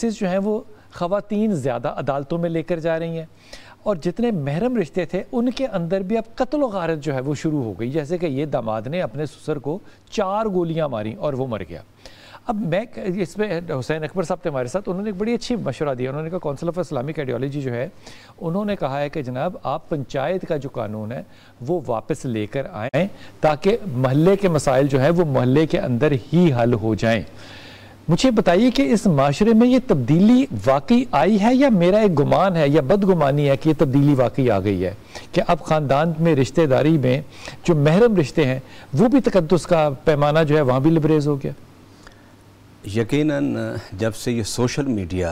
Cases जो हैं वो ख़वातीन ज़्यादा अदालतों में लेकर जा रही हैं और जितने महरम रिश्ते थे, उनके अंदर भी अब कत्ल गारत जो है वो शुरू हो गई। जैसे कि ये दामाद ने अपने ससुर को चार गोलियाँ मारी और वो मर गया। अब मैं इसमें हुसैन अकबर साहब थे हमारे साथ, उन्होंने एक बड़ी अच्छी मशवरा दिया उन्होंने कहा कौंसिल ऑफ़ इस्लामिक आइडियोलॉजी जो है, उन्होंने कहा है कि जनाब, आप पंचायत का जो कानून है, वो वापस लेकर आएँ ताकि महल्ले के मसाइल जो है, वो महल्ले के अंदर ही हल हो जाएँ। मुझे बताइए कि इस माशरे में ये तब्दीली वाकई आई है या मेरा एक गुमान है या बदगुमानी है कि ये तब्दीली वाकई आ गई है? कि अब ख़ानदान में रिश्तेदारी में जो महरम रिश्ते हैं वो भी तकदस का पैमाना जो है वहाँ भी लिबरेज हो गया। यकीनन जब से ये सोशल मीडिया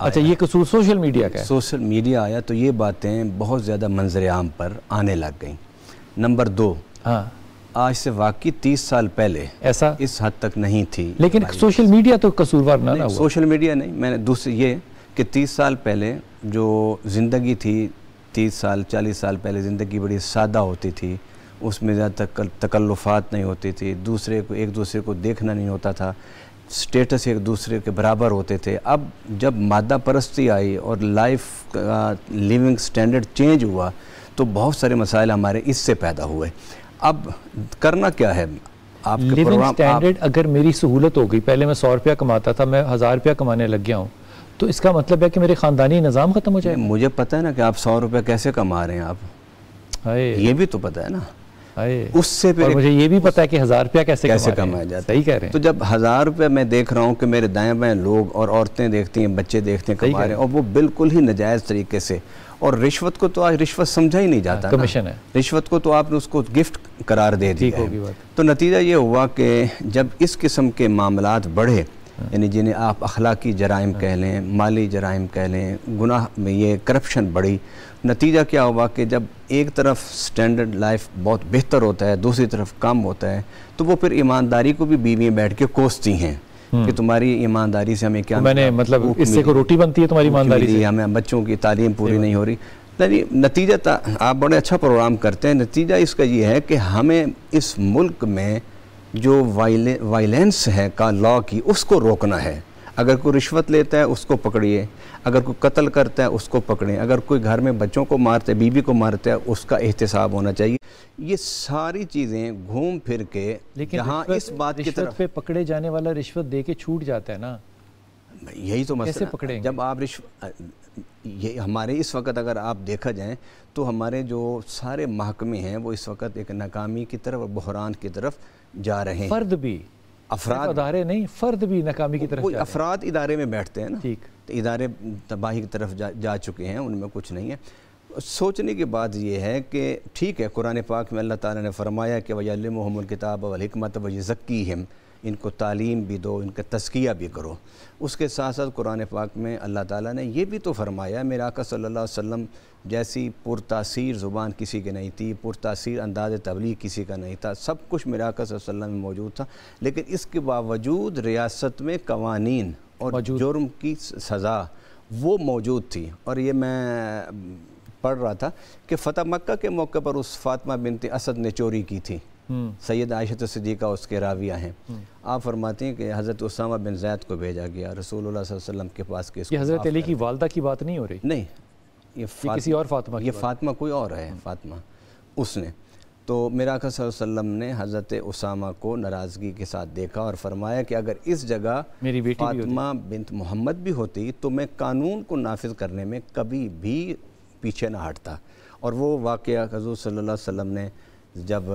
अच्छा ये कसूर सोशल मीडिया का सोशल मीडिया आया तो ये बातें बहुत ज़्यादा मंजर आम पर आने लग गई। नंबर दो हाँ। आज से वाकई तीस साल पहले ऐसा? इस हद तक नहीं थी लेकिन सोशल मीडिया तो कसूरवार ना, ना हुआ। सोशल मीडिया नहीं मैंने दूसरी ये कि तीस साल पहले जो ज़िंदगी थी तीस साल चालीस साल पहले ज़िंदगी बड़ी सादा होती थी उसमें ज़्यादा तकल्लुफ़ात नहीं होती थी दूसरे को एक दूसरे को देखना नहीं होता था स्टेटस एक दूसरे के बराबर होते थे। अब जब मादा परस्ती आई और लाइफ का लिविंग स्टैंडर्ड चेंज हुआ तो बहुत सारे मसाइल हमारे इससे पैदा हुए। अब करना क्या है? आप लिविंग स्टैंडर्ड अगर मेरी सहूलत हो गई पहले मैं सौ रुपया कमाता था मैं हज़ार रुपया कमाने लग गया हूँ तो इसका मतलब है कि मेरे ख़ानदानी निज़ाम ख़त्म हो जाए मुझे पता है ना कि आप सौ रुपया कैसे कमा रहे हैं आप। ये भी तो पता है ना। उससे फिर मुझे ये भी पता है कि हज़ार रुपया कैसे कैसे कमाया जाता है। कह रहे हैं। तो जब हज़ार रुपया मैं देख रहा हूँ कि मेरे दाएँ बाएँ लोग और औरतें देखती हैं बच्चे देखते हैं कमा रहे हैं। और वो बिल्कुल ही नजायज़ तरीके से और रिश्वत को तो आज रिश्वत समझा ही नहीं जाता कमीशन है रिश्वत को तो आपने उसको गिफ्ट करार दे दिया तो नतीजा ये हुआ कि जब इस किस्म के मामला बढ़े हाँ। यानी जिन्हें आप अखलाकी जराइम हाँ। कह लें माली जराइम कह लें गुनाह में ये करप्शन बढ़ी नतीजा क्या हुआ कि जब एक तरफ़ स्टैंडर्ड लाइफ बहुत बेहतर होता है दूसरी तरफ़ कम होता है तो वो फिर ईमानदारी को भी बीवियाँ बैठ के कोसती हैं। कि तुम्हारी ईमानदारी से हमें क्या मैंने मतलब इससे को रोटी बनती है तुम्हारी ईमानदारी से? हमें बच्चों की तालीम पूरी नहीं हो रही। नहीं नतीजा आप बड़े अच्छा प्रोग्राम करते हैं। नतीजा इसका ये है कि हमें इस मुल्क में जो वायलेंस है का लॉ की उसको रोकना है। अगर कोई रिश्वत लेता है उसको पकड़िए। अगर कोई कत्ल करता है उसको पकड़ें अगर कोई घर में बच्चों को मारता है बीबी को मारता है उसका एहतसाब होना चाहिए। ये सारी चीज़ें घूम फिर के लेकिन जहाँ इस बात की तरफ़ पे पकड़े जाने वाला रिश्वत दे के छूट जाता है ना? यही तो मसला पकड़े जब आप रिश्वत ये हमारे इस वक्त अगर आप देखा जाए तो हमारे जो सारे महकमे हैं वो इस वक्त एक नाकामी की तरफ़ और बहरान की तरफ़ जा रहे हैं। फ़र्द भी। अफराद अदारे नहीं फ़र्द भी नाकामी की तरफ़ अफराद इदारे में बैठते हैं ना। ठीक। तो इदारे तबाही की तरफ़ जा, जा चुके हैं उनमें कुछ नहीं है। सोचने की बात यह है कि ठीक है कुरान पाक में अल्लाह ताला ने फरमाया कि वजलमहमल किताब वमत वज़क्की हम इनको तालीम भी दो इनका तस्किया भी करो। उसके साथ साथ कुरान पाक में अल्लाह ताला ने यह भी तो फरमाया मेरा आका सल्लल्लाहु अलैहि वसल्लम जैसी पुरतासीर ज़ुबान किसी की नहीं थी पुरतासीर अंदाज तबलीग किसी का नहीं था सब कुछ मेरा आका वसल्लम में मौजूद था लेकिन इसके बावजूद रियासत में कवानीन और जुर्म की सज़ा वो मौजूद थी। और ये मैं पढ़ रहा था कि फ़तेह मक्का के मौके पर उस फातमा बिनत असद ने चोरी की थी। सैयद आयशत सदीक़ा उसके राविया हैं। आप फरमाते हैं कि हज़रत उसामा बिन जैद को भेजा गया रसूल वसल्लम के पास के हज़रत अली की वालदा की बात नहीं हो रही? नहीं ये किसी और फातिमा ये फातिमा कोई और है। फातिमा उसने। तो मेरा वसल्लम ने हज़रत उसामा को नाराज़गी के साथ देखा और फरमाया कि अगर इस जगह मेरी बेटी फातिमा बिनत मोहम्मद भी होती तो मैं कानून को नाफिज करने में कभी भी पीछे ना हटता। और वो वाक़ हजूर सल्लल्लाहु अलैहि वसल्लम ने जब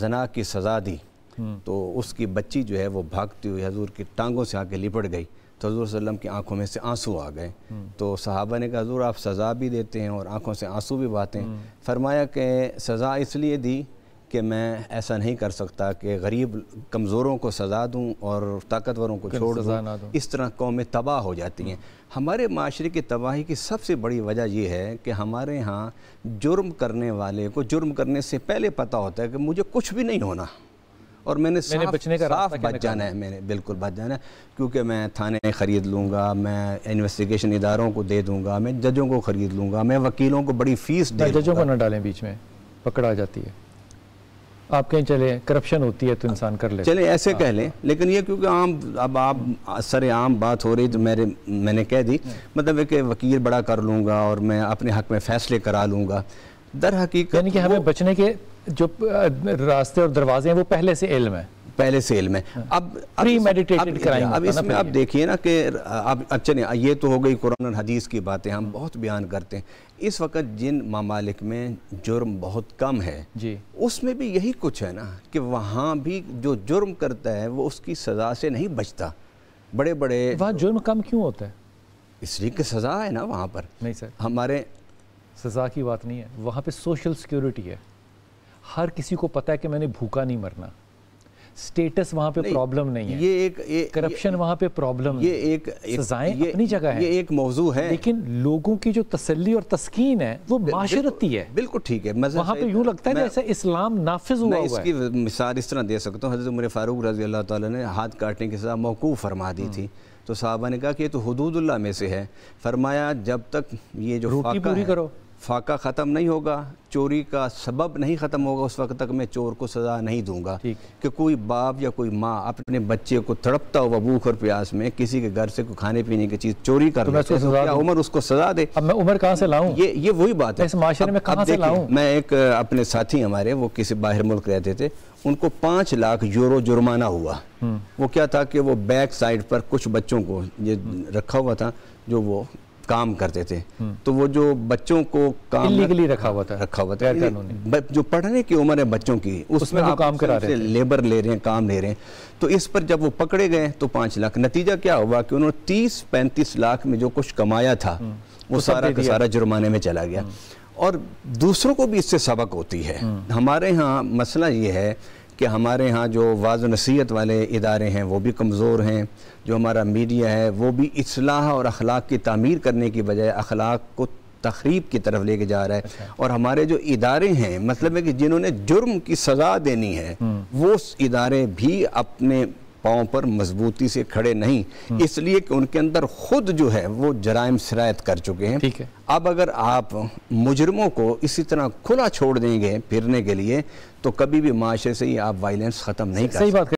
जना की सज़ा दी हम्म। तो उसकी बच्ची जो है वो भागती हुई हजूर की टांगों से आके लिपट गई तो हजूर वसम की आँखों में से आँसू आ गए हम्म। तो सहाबा ने कहा हजूर आप सज़ा भी देते हैं और आँखों से आँसू भी बहाते हैं हम्म। फरमाया कि सज़ा इसलिए दी कि मैं ऐसा नहीं कर सकता कि गरीब कमज़ोरों को सज़ा दूँ और ताकतवरों को छोड़ दूँ। इस तरह कौमें तबाह हो जाती हैं। हमारे माशरे की तबाही की सबसे बड़ी वजह यह है कि हमारे यहाँ जुर्म करने वाले को जुर्म करने से पहले पता होता है कि मुझे कुछ भी नहीं होना। और मैंने मैंने बचने का साफ़ बच जाना है मैंने बिल्कुल बच जाना है क्योंकि मैं थाने ख़रीद लूँगा मैं इन्वेस्टिगेशन इदारों को दे दूँगा मैं जजों को ख़रीद लूँगा मैं वकीलों को बड़ी फ़ीस दे जजों को ना डालें बीच में पकड़ा जाती है। आप कहें चले करप्शन होती है तो इंसान कर ले चले ऐसे कह लें लेकिन ये क्योंकि आम अब आप सर आम बात हो रही तो मेरे मैंने कह दी मतलब एक कि वकील बड़ा कर लूँगा और मैं अपने हक में फ़ैसले करा लूँगा। दर हकीकत यानी कि हमें बचने के जो रास्ते और दरवाजे हैं वो पहले से इल्म है। पहले सेल में। हाँ। अब प्री मेडिटेटेड क्राइम अब इसमें आप देखिए ना कि अब अच्छा ये तो हो गई कुरान और हदीस की बातें हम बहुत बयान करते हैं। इस वक्त जिन ममालिक में जुर्म बहुत कम है जी। उसमें भी यही कुछ है ना कि वहाँ भी जो जुर्म करता है वो उसकी सज़ा से नहीं बचता। बड़े बड़े वहाँ जुर्म कम क्यों होता है? इसलिए कि सज़ा है ना वहाँ पर। नहीं सर। हमारे सज़ा की बात नहीं है। वहाँ पे सोशल सिक्योरिटी है। हर किसी को पता है कि मैंने भूखा नहीं मरना। स्टेटस वहाँ पे प्रॉब्लम नहीं है। ये एक करप्शन वहाँ पे प्रॉब्लम ये एक, सजाएँ अपनी जगह है। ये एक मौजू है। लेकिन लोगों की जो तसल्ली और तस्कीन है वो माशरती है। बिल्कुल ठीक है। वहाँ पे यूँ लगता है जैसे इस्लाम नाफिज हुआ हुआ इसकी मिसाल इस तरह दे सकता हूँ। हज़रत उमर फारूक रज़ी अल्लाह ताला ने हाथ काटने के साथ मौकू फरमा दी थी। तो साहबा ने कहा कि ये तो हदूदुल्लाह में से है। फरमाया जब तक ये जो पूरी करो। फाका ख़त्म नहीं होगा चोरी का सबब नहीं ख़त्म होगा उस वक्त तक मैं चोर को सज़ा नहीं दूँगा। कि कोई बाप या कोई माँ अपने बच्चे को तड़पता हुआ भूख और प्यास में किसी के घर से कोई खाने पीने की चीज़ चोरी कर तो तो क्या उम्र उसको सज़ा दे? अब मैं उम्र कहाँ से लाऊं? ये ये वही बात है। इस माशरे में कहाँ से लाऊं? मैं एक अपने साथी हमारे वो किसी बाहर मुल्क रहते थे उनको पाँच लाख यूरो जुर्माना हुआ। हम्म। वो क्या था कि वो बैक साइड पर कुछ बच्चों को ये रखा हुआ था जो वो काम करते थे। हम्म। तो वो जो बच्चों को काम इलीगली रखा हुआ था। रखा हुआ था। जो पढ़ने की उम्र है बच्चों की उसमें आप काम करा रहे लेबर ले रहे हैं काम ले रहे हैं। तो इस पर जब वो पकड़े गए तो पाँच लाख। नतीजा क्या हुआ कि उन्होंने तीस पैंतीस लाख में जो कुछ कमाया था हम्म। वो सारा का सारा जुर्माने में चला गया। हम्म। और दूसरों को भी इससे सबक होती है। हमारे यहाँ मसला ये है कि हमारे यहाँ जो वाज नसीहत वाले इदारे हैं वो भी कमज़ोर हैं जो हमारा मीडिया है वो भी असलाह और अखलाक की तमीर करने की बजाय अखलाक को तकरीब की तरफ़ लेके जा रहा है अच्छा। और हमारे जो इदारे हैं मतलब है कि जिन्होंने जुर्म की सज़ा देनी है हम्म। वो इदारे भी अपने पाँव पर मजबूती से खड़े नहीं। हम्म। इसलिए कि उनके अंदर खुद जो है वो जराइम शरायत कर चुके हैं। ठीक है। अब अगर आप मुजरमों को इसी तरह खुला छोड़ देंगे फिरने के लिए तो कभी भी माशरे से ही आप वायलेंस ख़त्म नहीं कर सही बात